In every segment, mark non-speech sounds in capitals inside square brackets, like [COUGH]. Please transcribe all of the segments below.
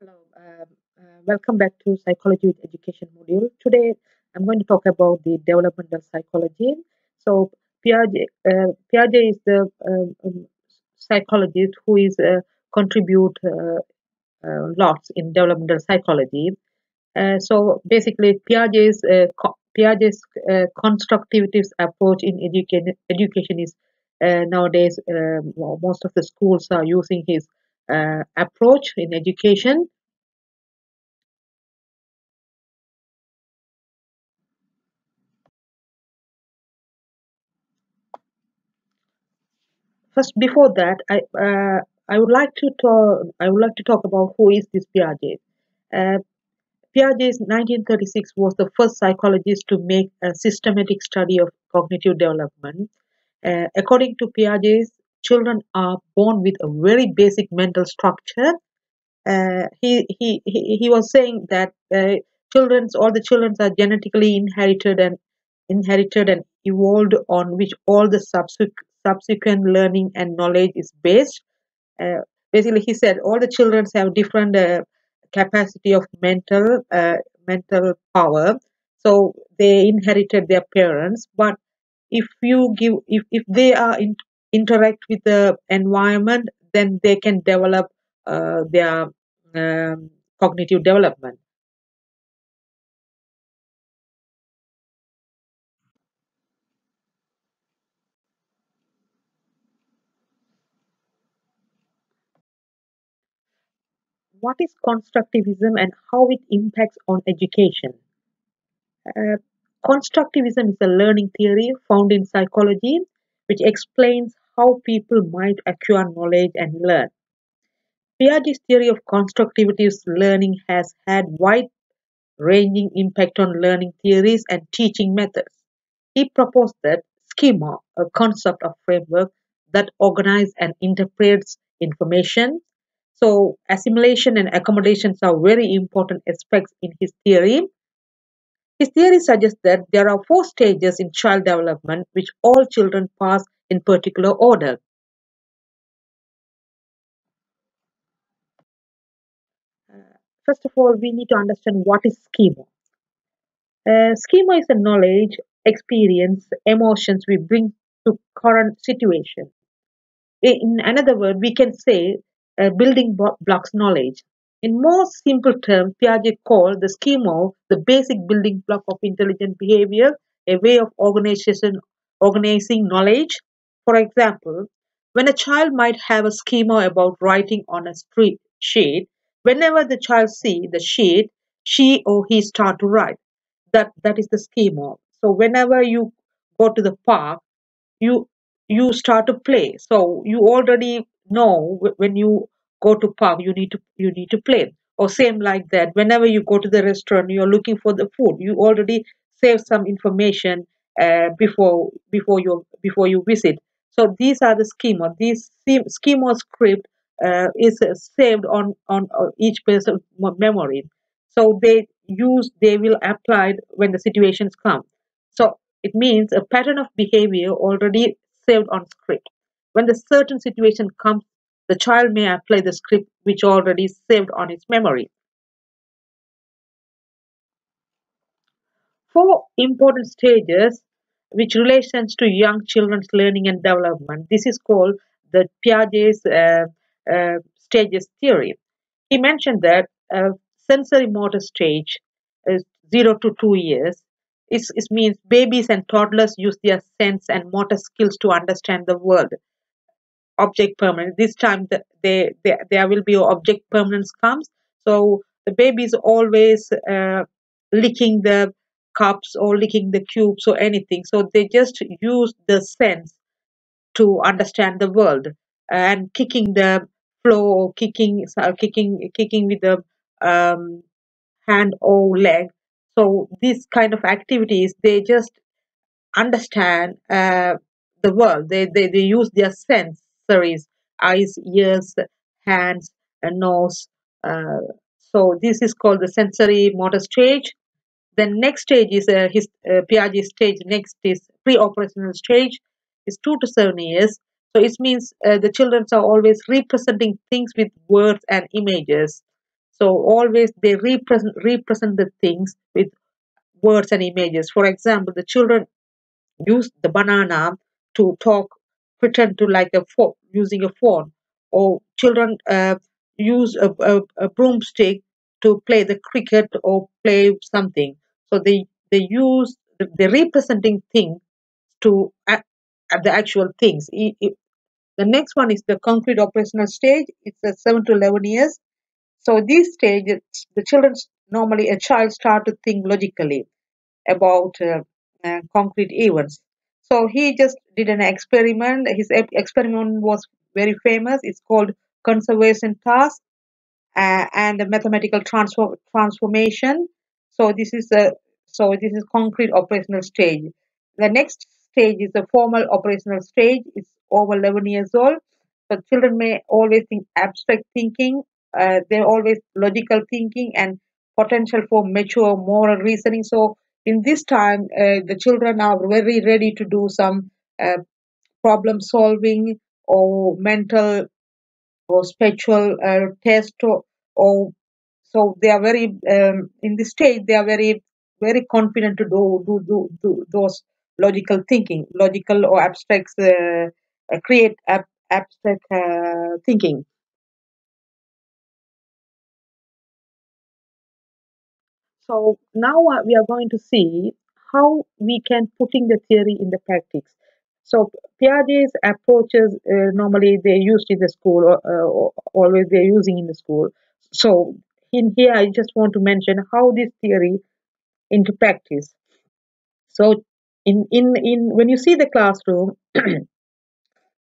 Hello, um, uh, welcome back to Psychology with Education module. Today, I'm going to talk about the developmental psychology. So, Piaget, uh, Piaget is the um, um, psychologist who is uh, contribute uh, uh, lots in developmental psychology. Uh, so, basically, Piaget's Piaget's constructivist approach in education education is nowadays mo- most of the schools are using his uh, approach in education First, before that, I uh, I would like to talk. I would like to talk about who is this Piaget. Uh, Piaget, 1936, was the first psychologist to make a systematic study of cognitive development. Uh, according to Piaget, children are born with a very basic mental structure. Uh, he, he he he was saying that uh, children's all the children are genetically inherited and inherited and evolved on which all the subsequent subsequent learning and knowledge is based. Uh, basically, he said all the children have different uh, capacity of mental uh, mental power, so they inherited their parents. But if you give if, if they are in, interact with the environment, then they can develop uh, their um, cognitive development. What is constructivism and how it impacts on education? Uh, constructivism is a learning theory found in psychology which explains how people might acquire knowledge and learn. Piaget's theory of constructivist learning has had wide ranging impact on learning theories and teaching methods. He proposed that schema, a concept of framework that organizes and interprets information. So, assimilation and accommodations are very important aspects in his theory. His theory suggests that there are four stages in child development which all children pass in particular order. First of all, we need to understand what is schema. Uh, schema is the knowledge, experience, emotions we bring to current situation. In another word, we can say uh, building blocks knowledge. In more simple terms, Piaget called the schema the basic building block of intelligent behavior, a way of organization, organizing knowledge. For example, when a child might have a schema about writing on a street sheet, whenever the child see the sheet, she or he start to write. That that is the schema. So whenever you go to the park, you you start to play. So you already know when you go to park, you need to you need to play. Or same like that. Whenever you go to the restaurant, you're looking for the food. You already save some information uh, before before you before you visit. So these are the schema. These schema schema script uh, is uh, saved on on uh, each person's memory. So they use they will apply when the situations come. So it means a pattern of behavior already saved on script. When the certain situation comes, the child may apply the script which already is saved on its memory. Four important stages which relations to young children's learning and development. This is called the Piaget's uh, uh, stages theory. He mentioned that uh, sensory motor stage is zero to two years. It, it means babies and toddlers use their sense and motor skills to understand the world. Object permanence. This time the, there will be object permanence comes. So the baby is always uh, licking the cups or licking the cubes or anything. So they just use the sense to understand the world and kicking the floor, kicking, so kicking, kicking with the um, hand or leg. So these kind of activities, they just understand uh, the world. They, they they use their sensories, eyes, ears, hands, and nose. Uh, so this is called the sensory motor stage. Then next stage is uh, his uh, stage. Next is pre-operational stage. It's two to seven years. So it means uh, the children are always representing things with words and images. So always they represent represent the things with words and images. For example, the children use the banana to talk, pretend to like a phone, using a phone, or children uh, use a, a, a broomstick to play the cricket or play something. So they they use the representing thing to the actual things. I- i- the next one is the concrete operational stage. It's a seven to eleven years. So this stage the children normally a child start to think logically about uh, uh, concrete events. So he just did an experiment. His experiment was very famous. It's called conservation task uh, and the mathematical transform transformation. So this is a so this is concrete operational stage. The next stage is the formal operational stage. It's over 11 years old. So children may always think abstract thinking. Uh, they're always logical thinking and potential for mature moral reasoning. So in this time, uh, the children are very ready to do some uh, problem solving or mental or spiritual uh, test or, or so they are very um, in this stage they are very very confident to do do do, do those logical thinking logical or abstract uh, uh, create ab- abstract uh, thinking so now uh, we are going to see how we can putting the theory in the practice. So Piaget's approaches uh, normally they're used in the school or, uh, or always they're using in the school. So in here i just want to mention how this theory into practice. So in in in when you see the classroom [CLEARS THROAT]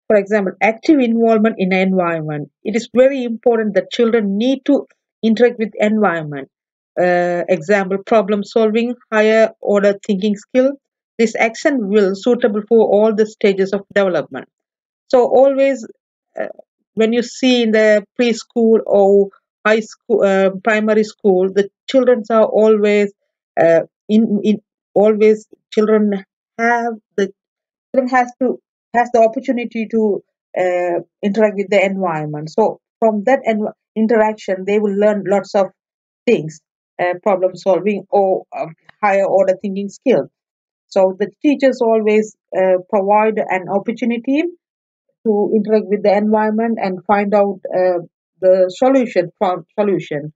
for example active involvement in environment it is very important that children need to interact with environment uh, example problem solving higher order thinking skill. This action will suitable for all the stages of development. So always, uh, when you see in the preschool or high school, uh, primary school, the children are always uh, in in always children have the children has to has the opportunity to uh, interact with the environment. So from that en- interaction, they will learn lots of things, problem solving or um, higher order thinking skills. So the teachers always uh, provide an opportunity to interact with the environment and find out uh, the solution from solution.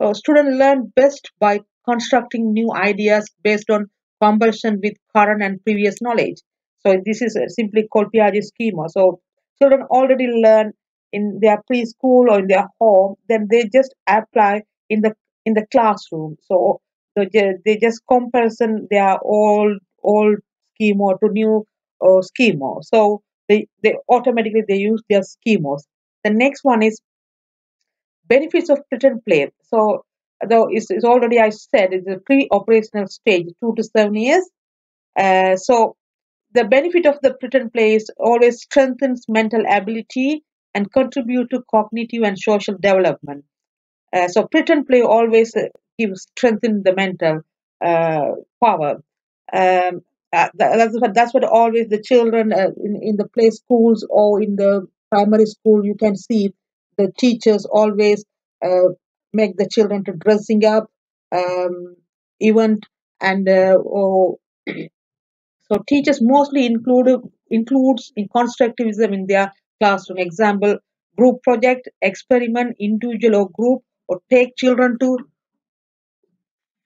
So students learn best by constructing new ideas based on comparison with current and previous knowledge. So this is uh, simply called Piaget schema. So children already learn in their preschool or in their home, then they just apply in the in the classroom. So they just comparison their old old schema to new uh, schema. So they, they automatically they use their schemas. The next one is benefits of pretend play. So though it's, it's already I said it's a pre-operational stage, two to seven years. Uh, so the benefit of the pretend play is always strengthens mental ability and contribute to cognitive and social development. Uh, so pretend play always uh, gives strengthen the mental uh, power. Um, that's what that's what always the children in in the play schools or in the primary school you can see the teachers always make the children to dressing up um, event and uh, [CLEARS THROAT] so teachers mostly include includes in constructivism in their classroom. Example: group project, experiment, individual or group, or take children to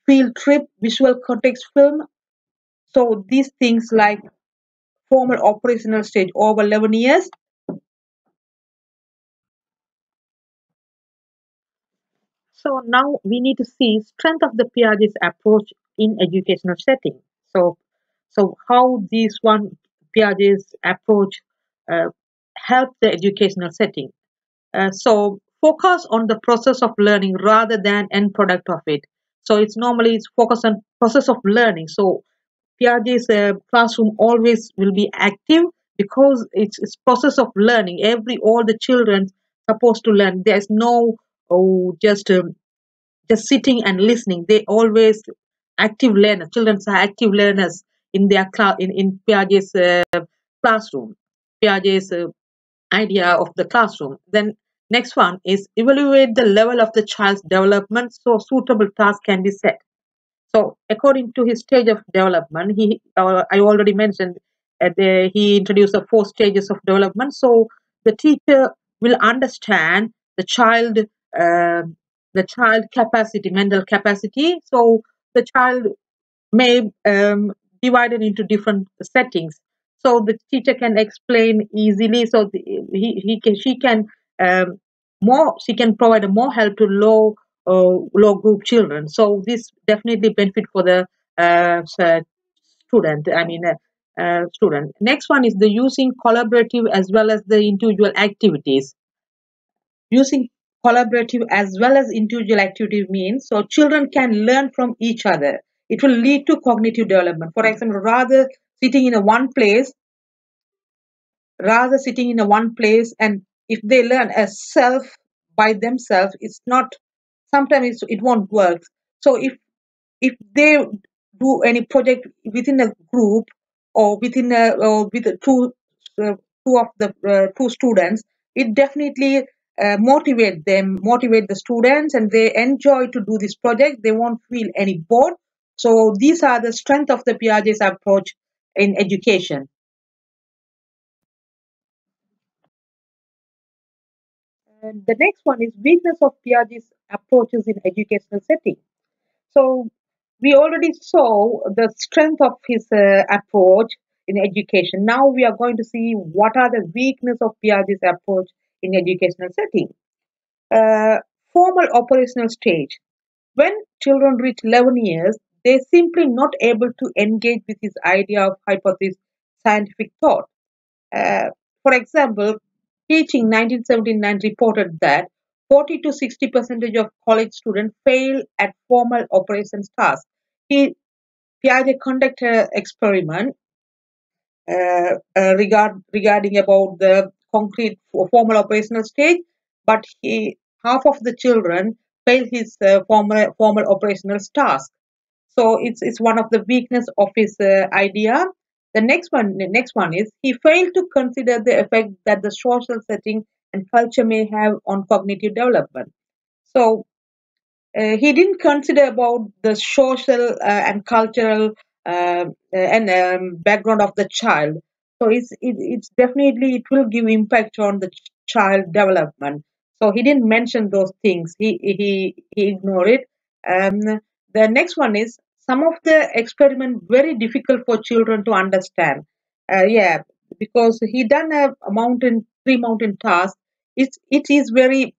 field trip, visual context film. So these things like formal operational stage over 11 years. So now we need to see strength of the Piaget's approach in educational setting. So, so how this one Piaget's approach uh, help the educational setting. Uh, so focus on the process of learning rather than end product of it. So it's normally it's focus on process of learning. So Piaget's uh, classroom always will be active because it's, it's process of learning. Every all the children supposed to learn. There's no oh just um, just sitting and listening. They always active learners. Children are active learners in their class in in Piaget's uh, classroom. Piaget's uh, idea of the classroom. Then Next one is evaluate the level of the child's development so suitable tasks can be set. So according to his stage of development, he uh, I already mentioned uh, the, he introduced the four stages of development. So the teacher will understand the child uh, the child capacity, mental capacity. So the child may um, divided into different settings. So the teacher can explain easily. So the, he, he can, she can um, more she can provide more help to low uh, low group children. So this definitely benefit for the uh, student. I mean. Uh, uh, student. Next one is the using collaborative as well as the individual activities. Using collaborative as well as individual activity means so children can learn from each other. It will lead to cognitive development. For example, rather sitting in a one place, rather sitting in a one place, and if they learn as self by themselves, it's not. Sometimes it won't work. So if if they do any project within a group or within a or with two uh, two of the uh, two students, it definitely uh, motivate them, motivate the students, and they enjoy to do this project. They won't feel any bored. So these are the strength of the Piaget's approach in education. The next one is weakness of Piaget's approaches in educational setting. So we already saw the strength of his uh, approach in education. Now we are going to see what are the weakness of Piaget's approach in educational setting. Uh, formal operational stage. When children reach 11 years, they're simply not able to engage with his idea of hypothesis scientific thought. Uh, for example, Keating 1979 reported that 40 to 60 percentage of college students fail at formal operations tasks. He, Piaget conducted an experiment uh, uh, regard, regarding about the concrete formal operational stage, but he half of the children fail his uh, formal formal operational task. So it's it's one of the weakness of his uh, idea. The next one, the next one is he failed to consider the effect that the social setting and culture may have on cognitive development. So uh, he didn't consider about the social uh, and cultural uh, and um, background of the child. So it's it, it's definitely it will give impact on the ch- child development. So he didn't mention those things. He he he ignored it. Um, the next one is some of the experiment very difficult for children to understand. Uh, yeah, because he done a, mountain three mountain task. It it is very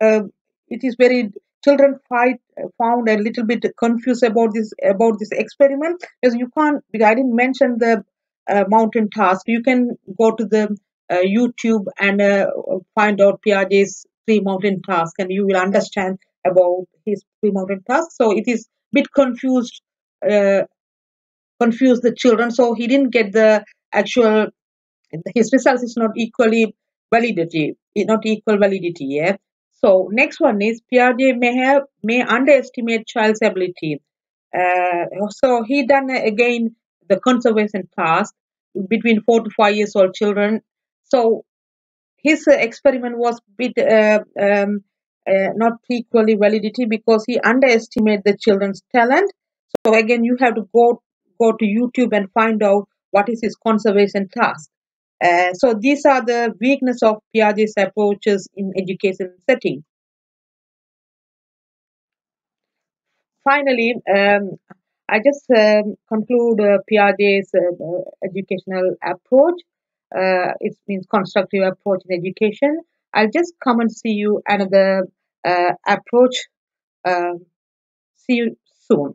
uh, it is very children fight found a little bit confused about this about this experiment because you can't i didn't mention the uh, mountain task you can go to the uh, youtube and uh, find out piaget's three mountain task and you will understand about his three mountain task so it is bit confused uh, confused the children so he didn't get the actual his results is not equally validity not equal validity yeah so next one is Piaget may have may underestimate child's ability. Uh, so he done uh, again the conservation task between four to five years old children. So his uh, experiment was bit uh, um, uh, not equally validity because he underestimated the children's talent. So again, you have to go go to YouTube and find out what is his conservation task. Uh, so these are the weakness of Piaget's approaches in education setting. Finally, um, I just um, conclude uh, Piaget's uh, educational approach. Uh, it means constructive approach in education. I'll just come and see you another uh, approach. Uh, see you soon.